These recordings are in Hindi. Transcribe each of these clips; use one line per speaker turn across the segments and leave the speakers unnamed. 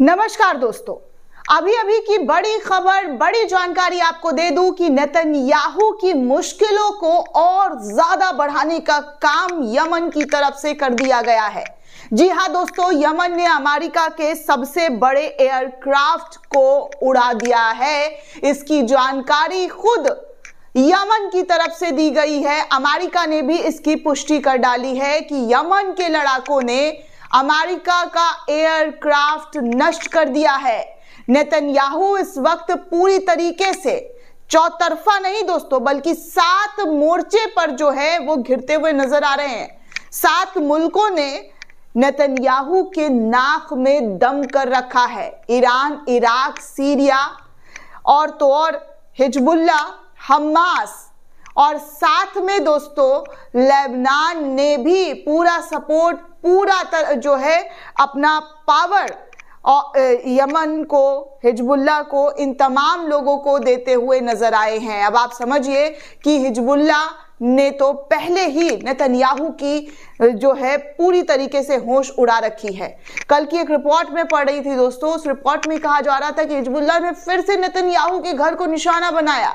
नमस्कार दोस्तों। अभी अभी की बड़ी खबर, बड़ी जानकारी आपको दे दूँ कि नेतन्याहू की मुश्किलों को और ज़्यादा बढ़ाने का काम यमन की तरफ़ से कर दिया गया है। जी हाँ दोस्तों, यमन ने अमेरिका के सबसे बड़े एयरक्राफ्ट को उड़ा दिया है। इसकी जानकारी खुद यमन की तरफ़ से दी गई है। अमेरिका ने भी इसकी पुष्टि कर डाली है कि यमन के लड़ाकों ने अमेरिका का एयरक्राफ्ट नष्ट कर दिया है। नेतन्याहू इस वक्त पूरी तरीके से चौतरफा नहीं दोस्तों, बल्कि सात मोर्चे पर जो है वो घिरते हुए नज़र आ रहे हैं। सात मुल्कों ने नेतन्याहू के नाक में दम कर रखा है। ईरान, इराक, सीरिया और तो और हिजबुल्ला हमास और साथ में दोस्तों लेबनान ने भी पूरा सपोर्ट पूरा तर, जो है अपना पावर और यमन को हिजबुल्ला को इन तमाम लोगों को देते हुए नज़र आए हैं। अब आप समझिए कि हिजबुल्ला ने तो पहले ही नेतन्याहू की जो है पूरी तरीके से होश उड़ा रखी है। कल की एक रिपोर्ट में पढ़ रही थी दोस्तों उस रिपोर्ट में कहा जा रहा था कि हिजबुल्ला ने फिर से नेतन्याहू के घर को निशाना बनाया।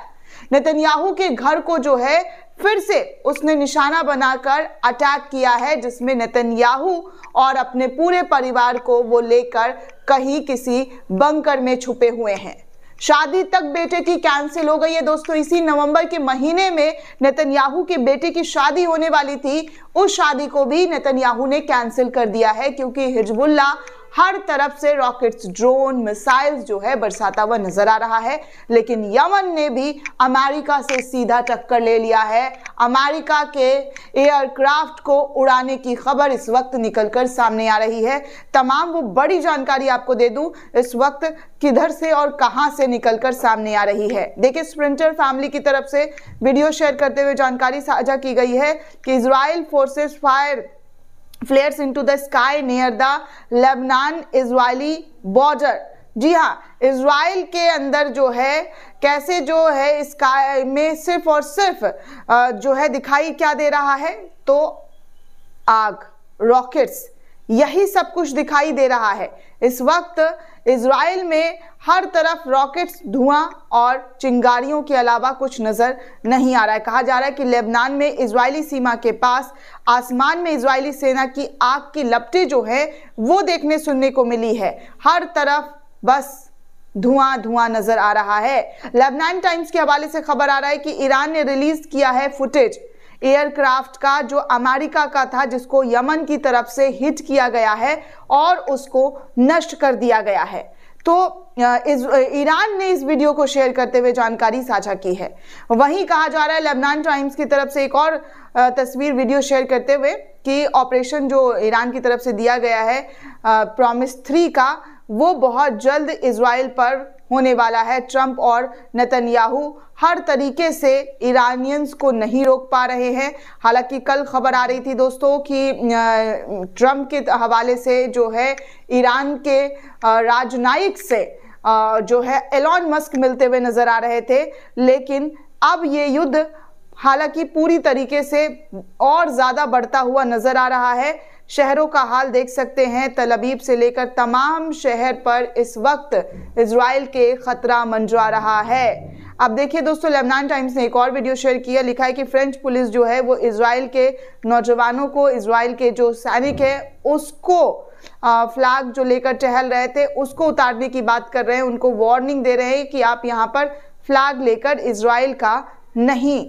नेतन्याहू के घर को जो है, फिर से उसने निशाना बनाकर अटैक किया है, जिसमें नेतन्याहू और अपने पूरे परिवार को वो लेकर कहीं किसी बंकर में छुपे हुए हैं। शादी तक बेटे की कैंसिल हो गई है दोस्तों। इसी नवंबर के महीने में नेतन्याहू के बेटे की शादी होने वाली थी। उस शादी को भी नेतन्याहू ने कैंसिल कर दिया है, क्योंकि हिजबुल्ला हर तरफ़ से रॉकेट्स, ड्रोन, मिसाइल्स जो है बरसाता हुआ नज़र आ रहा है। लेकिन यमन ने भी अमेरिका से सीधा टक्कर ले लिया है। अमेरिका के एयरक्राफ्ट को उड़ाने की खबर इस वक्त निकलकर सामने आ रही है। तमाम वो बड़ी जानकारी आपको दे दूँ, इस वक्त किधर से और कहाँ से निकलकर सामने आ रही है। देखिए, स्प्रिंटर फैमिली की तरफ़ से वीडियो शेयर करते हुए जानकारी साझा की गई है कि Israel forces fire flares into the sky near the Lebanon Israeli border जी हाँ इसराइल के अंदर जो है, कैसे जो है स्काई में सिर्फ़ और सिर्फ़ जो है दिखाई क्या दे रहा है? तो आग रॉकेट्स यही सब कुछ दिखाई दे रहा है। इस वक्त इसराइल में हर तरफ़ रॉकेट्स, धुआँ और चिंगारियों के अलावा कुछ नज़र नहीं आ रहा है। कहा जा रहा है कि लेबनान में इजरायली सीमा के पास, आसमान में इजरायली सेना की आग की लपटें जो है, वो देखने सुनने को मिली है। हर तरफ़ बस धुआँ धुआँ नज़र आ रहा है। लेबनान टाइम्स के हवाले से खबर आ रहा है कि ईरान ने रिलीज़ किया है फुटेज। एयरक्राफ्ट का, जो अमेरिका का था, जिसको यमन की तरफ़ से हिट किया गया है और उसको नष्ट कर दिया गया है। तो इस ईरान ने इस वीडियो को शेयर करते हुए जानकारी साझा की है। वहीं कहा जा रहा है, लेबनान टाइम्स की तरफ़ से एक और तस्वीर वीडियो शेयर करते हुए कि ऑपरेशन जो ईरान की तरफ़ से दिया गया है प्रॉमिस थ्री का, वो बहुत जल्द इसराइल पर होने वाला है ट्रंप और नतन्याहू। हर तरीके से ईरानियंस को नहीं रोक पा रहे हैं। हालाँकि कल खबर आ रही थी दोस्तों कि ट्रंप के हवाले से जो है ईरान के राजनयिक से जो है एलॉन मस्क मिलते हुए नज़र आ रहे थे। लेकिन अब ये युद्ध हालाँकि पूरी तरीके से और ज़्यादा बढ़ता हुआ नज़र आ रहा है। शहरों का हाल देख सकते हैं। तलबीब से लेकर तमाम शहर पर इस वक्त इसराइल के खतरा मंडरा रहा है। अब देखिए दोस्तों, लेबनान टाइम्स ने एक और वीडियो शेयर किया लिखा है कि फ्रेंच पुलिस जो है, वो इसराइल के नौजवानों को इसराइल के जो सैनिक है, उसको फ्लैग जो लेकर टहल रहे थे, उसको उतारने की बात कर रहे हैं। उनको वार्निंग दे रहे हैं कि आप यहाँ पर फ्लैग लेकर इसराइल का नहीं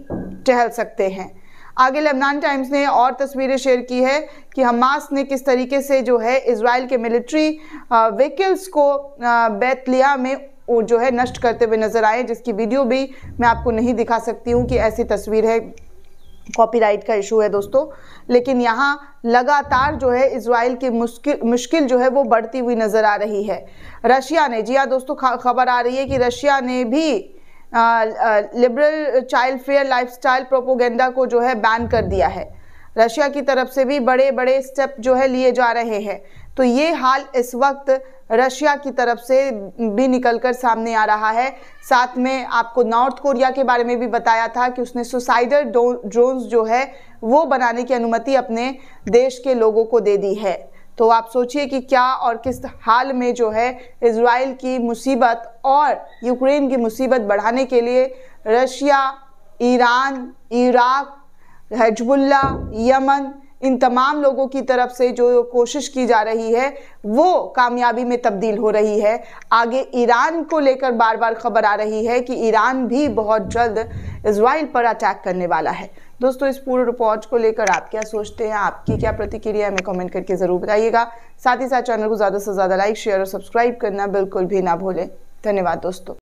टहल सकते हैं। आगे लेबनान टाइम्स ने और तस्वीरें शेयर की है कि हमास ने किस तरीके से जो है इसराइल के मिलिट्री व्हीकल्स को बैतलिया में जो है नष्ट करते हुए नज़र आए, जिसकी वीडियो भी मैं आपको नहीं दिखा सकती हूँ कि ऐसी तस्वीर है। कॉपीराइट का इशू है दोस्तों। लेकिन यहाँ लगातार जो है इसराइल की मुश्किल मुश्किल जो है वो बढ़ती हुई नज़र आ रही है। रशिया ने, जी हाँ दोस्तों खबर आ रही है कि रशिया ने भी liberal child fair lifestyle propaganda को जो है बैन कर दिया है। रशिया की तरफ़ से भी बड़े बड़े स्टेप जो है लिए जा रहे हैं। तो ये हाल इस वक्त रशिया की तरफ़ से भी निकलकर सामने आ रहा है। साथ में आपको नॉर्थ कोरिया के बारे में भी बताया था कि उसने सुसाइडल ड्रोन्स जो है वो बनाने की अनुमति अपने देश के लोगों को दे दी है। तो आप सोचिए कि क्या और किस हाल में जो है इसराइल की मुसीबत और यूक्रेन की मुसीबत बढ़ाने के लिए Russia, Iran, Iraq Hezbollah Yemen इन तमाम लोगों की तरफ़ से जो कोशिश की जा रही है, वो कामयाबी में तब्दील हो रही है। आगे ईरान को लेकर बार बार खबर आ रही है कि ईरान भी बहुत जल्द इसराइल पर अटैक करने वाला है। दोस्तों, इस पूरे रिपोर्ट को लेकर आप क्या सोचते हैं? आपकी क्या प्रतिक्रिया हमें कमेंट करके ज़रूर बताइएगा। साथ ही साथ चैनल को ज़्यादा से ज़्यादा लाइक, शेयर और सब्सक्राइब करना बिल्कुल भी ना भूलें। धन्यवाद दोस्तों।